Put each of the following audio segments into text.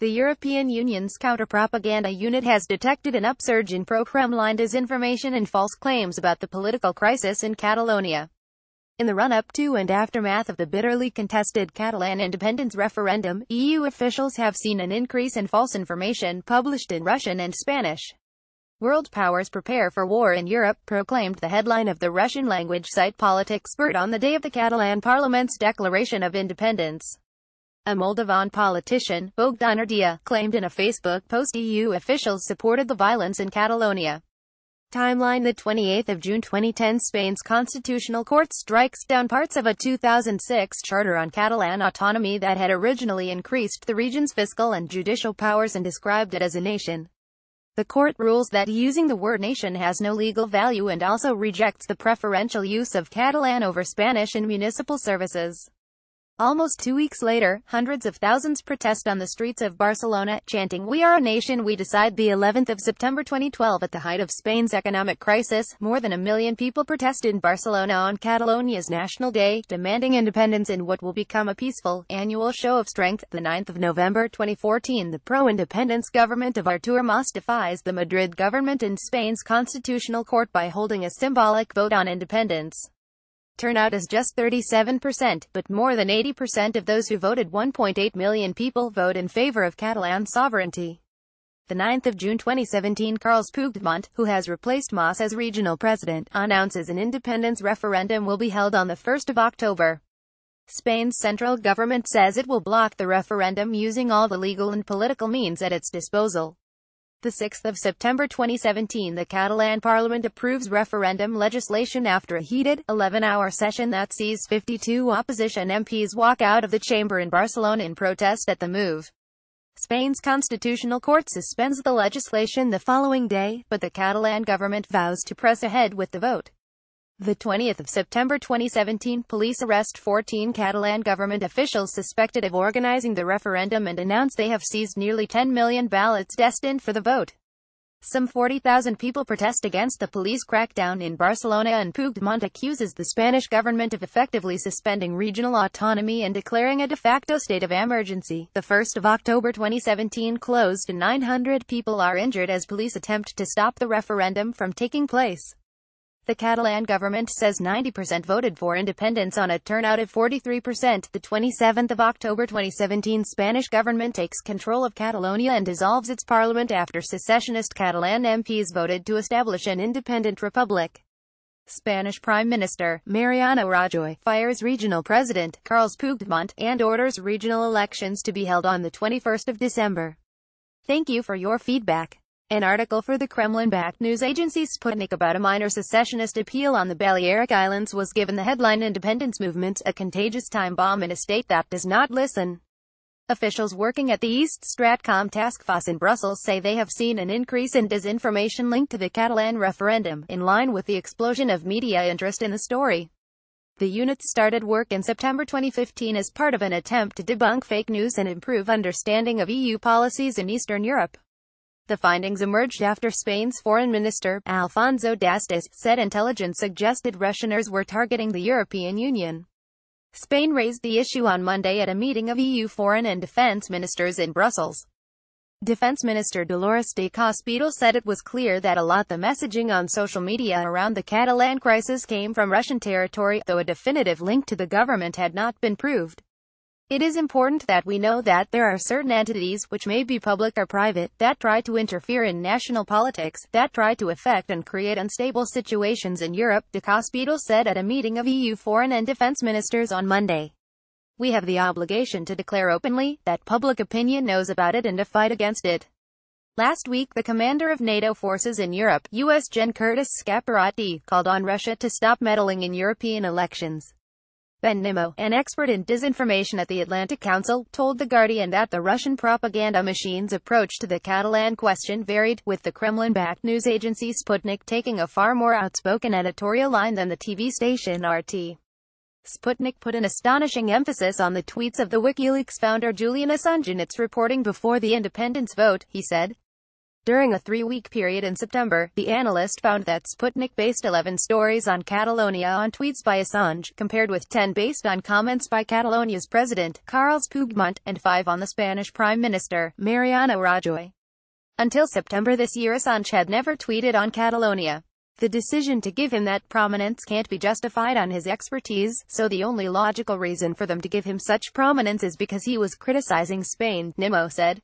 The European Union's counter-propaganda unit has detected an upsurge in pro-Kremlin disinformation and false claims about the political crisis in Catalonia. In the run-up to and aftermath of the bitterly contested Catalan independence referendum, EU officials have seen an increase in false information published in Russian and Spanish. World powers prepare for war in Europe, proclaimed the headline of the Russian-language site Politiksport on the day of the Catalan parliament's declaration of independence. A Moldovan politician, Bogdan Tîrdea, claimed in a Facebook post EU officials supported the violence in Catalonia. Timeline The 28th of June 2010 Spain's Constitutional Court strikes down parts of a 2006 charter on Catalan autonomy that had originally increased the region's fiscal and judicial powers and described it as a nation. The court rules that using the word nation has no legal value and also rejects the preferential use of Catalan over Spanish in municipal services. Almost two weeks later, hundreds of thousands protest on the streets of Barcelona, chanting, We are a nation we decide the 11th of September 2012 at the height of Spain's economic crisis, more than a million people protested in Barcelona on Catalonia's National Day, demanding independence in what will become a peaceful, annual show of strength. The 9th of November 2014 the pro-independence government of Artur Mas defies the Madrid government and Spain's constitutional court by holding a symbolic vote on independence. Turnout is just 37%, but more than 80% of those who voted 1.8 million people vote in favor of Catalan sovereignty. The 9th of June 2017 Carles Puigdemont, who has replaced Mas as regional president, announces an independence referendum will be held on the 1st of October. Spain's central government says it will block the referendum using all the legal and political means at its disposal. The 6th of September 2017 the Catalan parliament approves referendum legislation after a heated, 11-hour session that sees 52 opposition MPs walk out of the chamber in Barcelona in protest at the move. Spain's constitutional court suspends the legislation the following day, but the Catalan government vows to press ahead with the vote. The 20th of September 2017, police arrest 14 Catalan government officials suspected of organizing the referendum and announce they have seized nearly 10 million ballots destined for the vote. Some 40,000 people protest against the police crackdown in Barcelona and Puigdemont accuses the Spanish government of effectively suspending regional autonomy and declaring a de facto state of emergency. The 1st of October 2017 closed and 900 people are injured as police attempt to stop the referendum from taking place. The Catalan government says 90% voted for independence on a turnout of 43%. The 27th of October 2017 Spanish government takes control of Catalonia and dissolves its parliament after secessionist Catalan MPs voted to establish an independent republic. Spanish Prime Minister, Mariano Rajoy, fires regional president, Carles Puigdemont, and orders regional elections to be held on the 21st of December. Thank you for your feedback. An article for the Kremlin-backed news agency Sputnik about a minor secessionist appeal on the Balearic Islands was given the headline Independence Movement, a contagious time bomb in a state that does not listen. Officials working at the East Stratcom Task Force in Brussels say they have seen an increase in disinformation linked to the Catalan referendum, in line with the explosion of media interest in the story. The unit started work in September 2015 as part of an attempt to debunk fake news and improve understanding of EU policies in Eastern Europe. The findings emerged after Spain's foreign minister, Alfonso Dastis, said intelligence suggested Russianers were targeting the European Union. Spain raised the issue on Monday at a meeting of EU foreign and defense ministers in Brussels. Defense Minister Dolores de Cospedal said it was clear that a lot the messaging on social media around the Catalan crisis came from Russian territory, though a definitive link to the government had not been proved. It is important that we know that there are certain entities, which may be public or private, that try to interfere in national politics, that try to affect and create unstable situations in Europe, de Cospedal said at a meeting of EU foreign and defense ministers on Monday. We have the obligation to declare openly, that public opinion knows about it and to fight against it. Last week the commander of NATO forces in Europe, U.S. Gen Curtis Scaparrotti, called on Russia to stop meddling in European elections. Ben Nimmo, an expert in disinformation at the Atlantic Council, told The Guardian that the Russian propaganda machine's approach to the Catalan question varied, with the Kremlin-backed news agency Sputnik taking a far more outspoken editorial line than the TV station RT. Sputnik put an astonishing emphasis on the tweets of the WikiLeaks founder Julian Assange in its reporting before the independence vote, he said. During a three-week period in September, the analyst found that Sputnik based 11 stories on Catalonia on tweets by Assange, compared with 10 based on comments by Catalonia's president, Carles Puigdemont, and 5 on the Spanish Prime Minister, Mariano Rajoy. Until September this year Assange had never tweeted on Catalonia. The decision to give him that prominence can't be justified on his expertise, so the only logical reason for them to give him such prominence is because he was criticizing Spain, Nimmo said.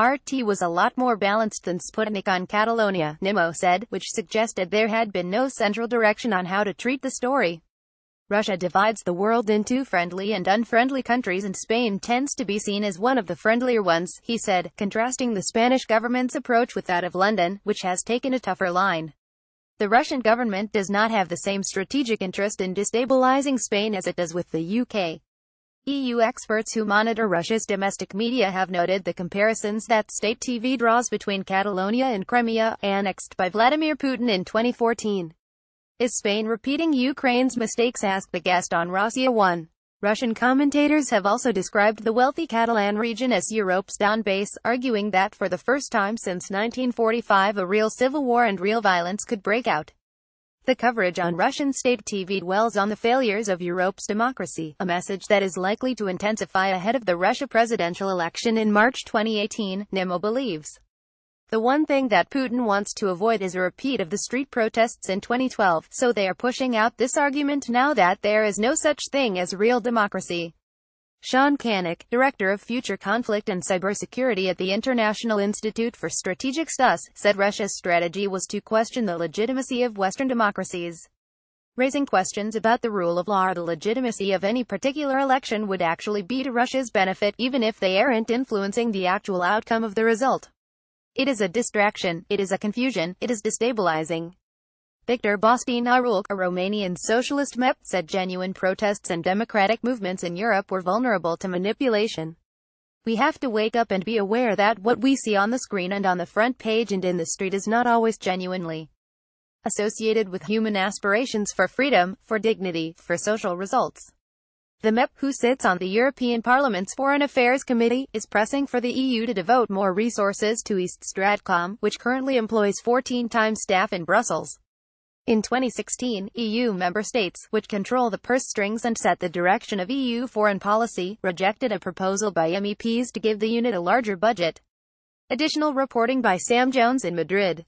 RT was a lot more balanced than Sputnik on Catalonia, Nimmo said, which suggested there had been no central direction on how to treat the story. Russia divides the world into friendly and unfriendly countries and Spain tends to be seen as one of the friendlier ones, he said, contrasting the Spanish government's approach with that of London, which has taken a tougher line. The Russian government does not have the same strategic interest in destabilizing Spain as it does with the UK. EU experts who monitor Russia's domestic media have noted the comparisons that state TV draws between Catalonia and Crimea, annexed by Vladimir Putin in 2014. Is Spain repeating Ukraine's mistakes asked the guest on Rossiya 1. Russian commentators have also described the wealthy Catalan region as Europe's Donbass, arguing that for the first time since 1945 a real civil war and real violence could break out. The coverage on Russian state TV dwells on the failures of Europe's democracy, a message that is likely to intensify ahead of the Russia presidential election in March 2018, Nimmo believes. The one thing that Putin wants to avoid is a repeat of the street protests in 2012, so they are pushing out this argument now that there is no such thing as real democracy. Sean Cannonick, Director of Future Conflict and Cybersecurity at the International Institute for Strategic Studies, said Russia's strategy was to question the legitimacy of Western democracies. Raising questions about the rule of law or the legitimacy of any particular election would actually be to Russia's benefit, even if they aren't influencing the actual outcome of the result. It is a distraction, it is a confusion, it is destabilizing. Victor Boștinaru, a Romanian socialist MEP, said genuine protests and democratic movements in Europe were vulnerable to manipulation. We have to wake up and be aware that what we see on the screen and on the front page and in the street is not always genuinely associated with human aspirations for freedom, for dignity, for social results. The MEP, who sits on the European Parliament's Foreign Affairs Committee, is pressing for the EU to devote more resources to East Stratcom, which currently employs 14 times staff in Brussels. In 2016, EU member states, which control the purse strings and set the direction of EU foreign policy, rejected a proposal by MEPs to give the unit a larger budget. Additional reporting by Sam Jones in Madrid.